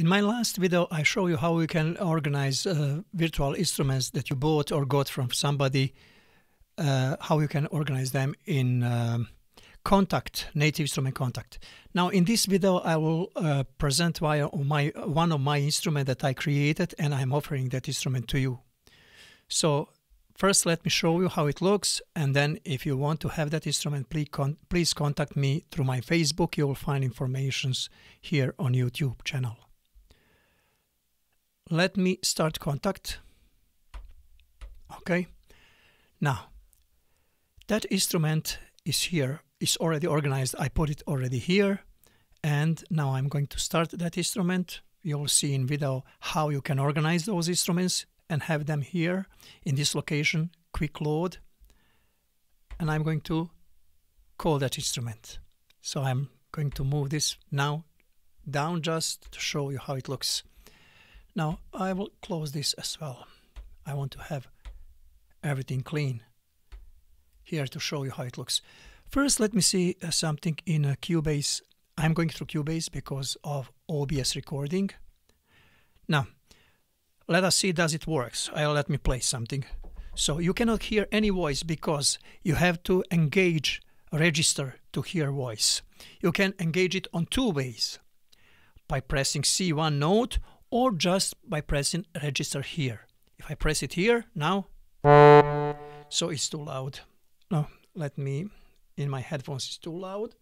In my last video, I show you how you can organize uh, virtual instruments that you bought or got from somebody, uh, how you can organize them in um, Kontakt, native instrument Kontakt. Now in this video, I will uh, present my, one of my instrument that I created and I'm offering that instrument to you. So first let me show you how it looks and then if you want to have that instrument, please, con please contact me through my Facebook. You will find informations here on YouTube channel let me start Kontakt. okay. Now that instrument is here is already organized. I put it already here and now I'm going to start that instrument. You'll see in video how you can organize those instruments and have them here in this location. Quick load. And I'm going to call that instrument. So I'm going to move this now down just to show you how it looks now I will close this as well. I want to have everything clean here to show you how it looks. First let me see uh, something in a Cubase. I'm going through Cubase because of OBS recording. Now let us see does it works. I'll let me play something. So you cannot hear any voice because you have to engage register to hear voice. You can engage it on two ways by pressing C1 note or just by pressing register here. If I press it here now, so it's too loud. No, let me, in my headphones it's too loud.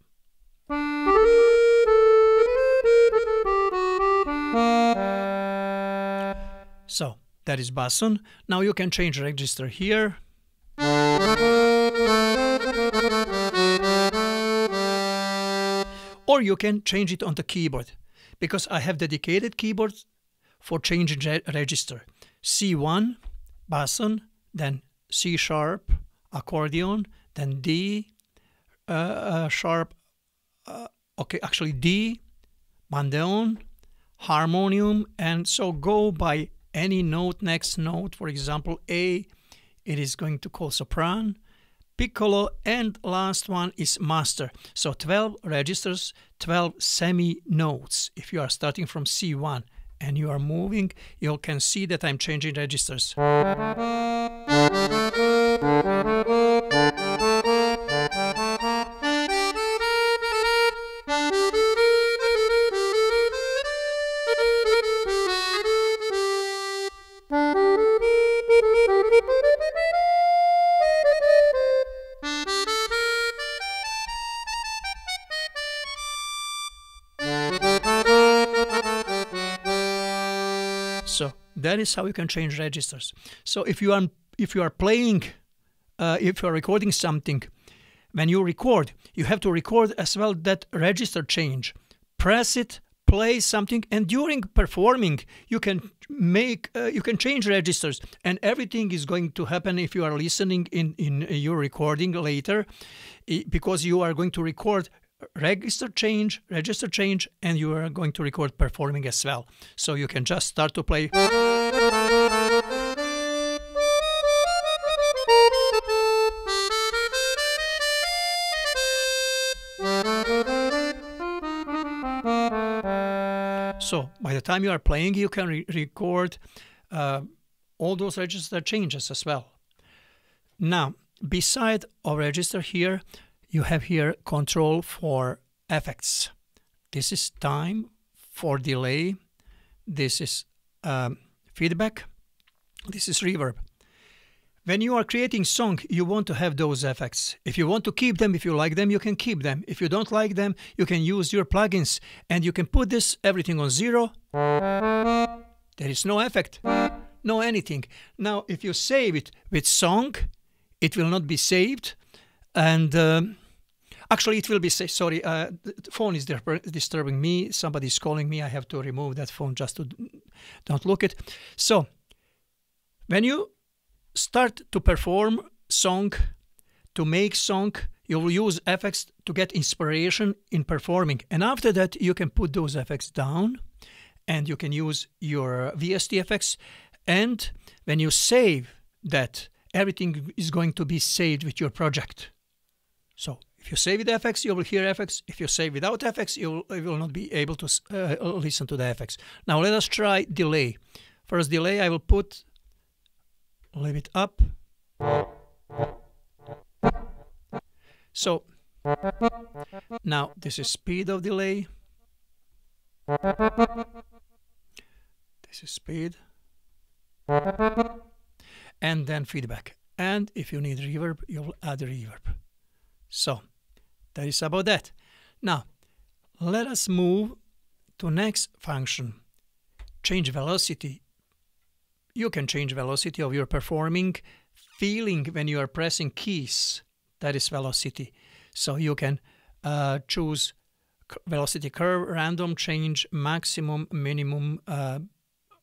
So that is basson. Now you can change register here. Or you can change it on the keyboard because I have dedicated keyboards for changing re register. C1, basson, then C sharp, accordion, then D uh, uh, sharp, uh, okay, actually D, bandeon, harmonium, and so go by any note, next note, for example, A, it is going to call sopran, piccolo, and last one is master. So 12 registers, 12 semi notes if you are starting from C1 and you are moving, you can see that I'm changing registers. That is how you can change registers. So if you are if you are playing, uh, if you are recording something, when you record, you have to record as well that register change. Press it, play something, and during performing, you can make uh, you can change registers, and everything is going to happen if you are listening in in your recording later, because you are going to record register change, register change, and you are going to record performing as well. So you can just start to play. So by the time you are playing, you can re record uh, all those register changes as well. Now, beside of register here, you have here control for effects. This is time for delay. This is um, feedback. This is reverb. When you are creating song, you want to have those effects. If you want to keep them, if you like them, you can keep them. If you don't like them, you can use your plugins and you can put this everything on zero. There is no effect, no anything. Now, if you save it with song, it will not be saved and um, actually it will be sorry uh, the phone is disturbing me. Somebody is calling me. I have to remove that phone just to don't look it. So when you start to perform song to make song you will use effects to get inspiration in performing. And after that you can put those effects down and you can use your vst effects. And when you save that everything is going to be saved with your project so If you say with FX, you will hear FX. If you say without FX, you will, you will not be able to uh, listen to the FX. Now let us try delay. First delay, I will put leave it up. So now this is speed of delay. This is speed. And then feedback. And if you need reverb, you'll add reverb. So that is about that. Now let us move to next function. Change velocity. You can change velocity of your performing feeling when you are pressing keys. That is velocity. So you can uh, choose velocity curve, random change, maximum, minimum uh,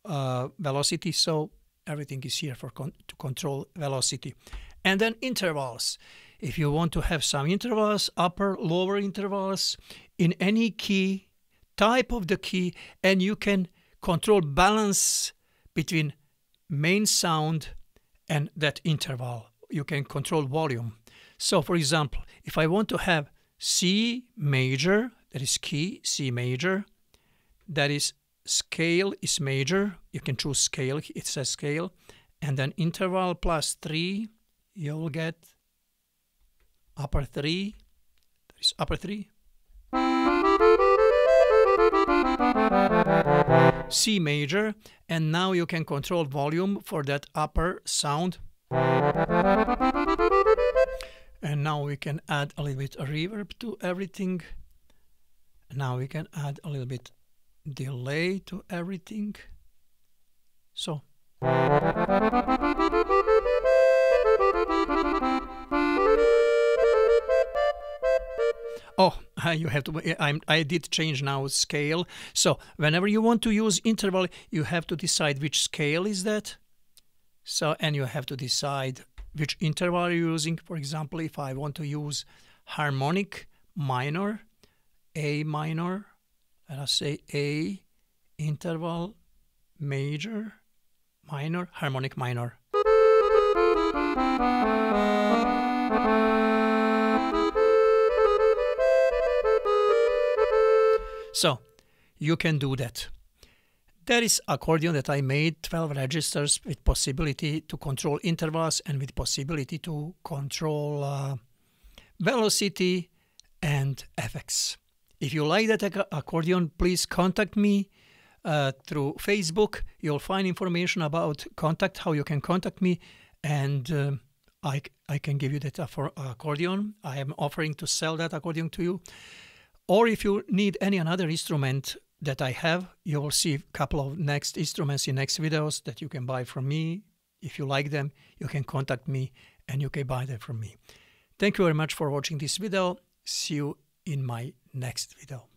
uh, velocity. So everything is here for con to control velocity. And then intervals. If you want to have some intervals, upper, lower intervals in any key, type of the key, and you can control balance between main sound and that interval. You can control volume. So for example, if I want to have C major, that is key, C major, that is scale is major, you can choose scale, it says scale, and then interval plus 3, you'll get upper 3, that is upper 3, C major, and now you can control volume for that upper sound. And now we can add a little bit of reverb to everything. Now we can add a little bit delay to everything. So. you have to. I'm, I did change now scale. So whenever you want to use interval, you have to decide which scale is that. So and you have to decide which interval you're using. For example, if I want to use harmonic minor, A minor, let us say A interval major, minor, harmonic minor. So you can do that. There is accordion that I made 12 registers with possibility to control intervals and with possibility to control uh, velocity and FX. If you like that accordion, please contact me uh, through Facebook. You'll find information about contact, how you can contact me, and uh, I, I can give you that accordion. I am offering to sell that accordion to you. Or if you need any another instrument that I have, you will see a couple of next instruments in next videos that you can buy from me. If you like them, you can contact me and you can buy them from me. Thank you very much for watching this video. See you in my next video.